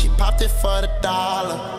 She popped it for the dollar.